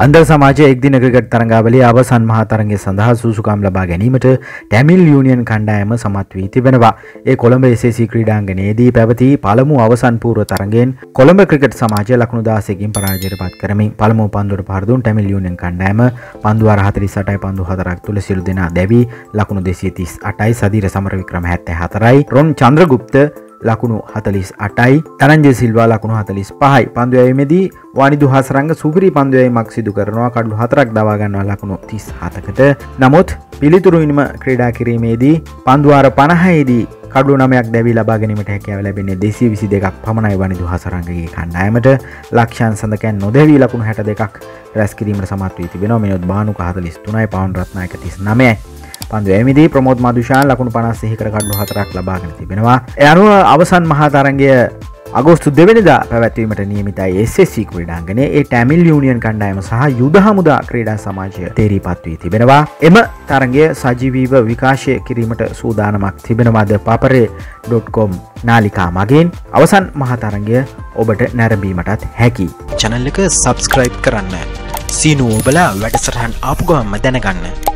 අන්දර් සමාජය එක්දින ක්‍රිකට් තරඟාවලිය අවසන් මහා තරගය සඳහා සූසුකම් ලබා ගැනීමට ටැමිල් යුනියන් කණ්ඩායම සමත් වී තිබෙනවා. ඒ කොළඹ එසේසි ක්‍රීඩාංගනයේදී පැවති පළමු අවසන් පූර්ව තරගෙන් කොළඹ ක්‍රිකට් සමාජය ලකුණු දාසයකින් පරාජයට පත් කරමින් පළමු පන්දුවට පහරදුන් ටැමිල් යුනියන් කණ්ඩායම පන්දුවාර 48යි පන්දු හතරක් තුල සියලු දෙනා දැවි ලකුණු 238යි සදීර සමරවික්‍රම 74යි රොන් චන්ද්‍රගුප්ත ලකුණු හතලිස් අටයි. තරන්ජ සිල්වා ලකුණු හතලිස් පහයි. පන්දුවයමේදී වනිදු හසරංග සුපිරි පන්දුවයමක් සිදු කරනවා. කඩු හතරක් දවාගන්නවා ලකුණු තිස් හතකට. නමුත් පිළිතුරුයින්ම ක්‍රඩා කිරීමේදී පන්දුවාර පණහයිදී කඩු නමයක් දැවි ලබා ගැනීමට හැකැව ලැබෙන්නේ දෙසි විසි දෙකක් පමණයි වනිදු හසරංගගේ කණ්ඩායමට. ලක්ෂන් සඳකැන් නොදැවී ලකුණු හැට දෙකක් රැස්කිරීමට සමත්වී තිබෙන මෙනොත් බානුක හතලිස් තුනයි පවන්් රත්නායක තිස් නමය පන්දු ඇමිදී ප්‍රමෝත් මදුෂාන් ලකුණු පනස්සෙහිකර කඩු හතරක් ලබාගෙන තිබෙනවා. එයනුව අවසන් මහාතරන්ගේ අගෝස්තු දෙවනිදා පැවැත්වීමට නියමිතයි එස්සෙසි ක්‍රඩාංගනය ඒ ටැමිල් යුනියන් කණ්ඩායම සහ යුද හමුදා ක්‍රඩා සමාජය තේරී පත්වී තිබෙනවා. එම තරගේ සජීවීව විකාශය කිරීමට සූදානමක් තිබෙනවාද පපරේ ඩොට්කොම් නාලිකා මගින්. අවසන් මහතරන්ගය ඔබට නැරඹීමටත් හැකි. චැනල් එක සබස්ක්‍රයිබ් කරන්න. සීනුවෝබලා වැඩසටහන් ආපුගම්ම දැනගන්න.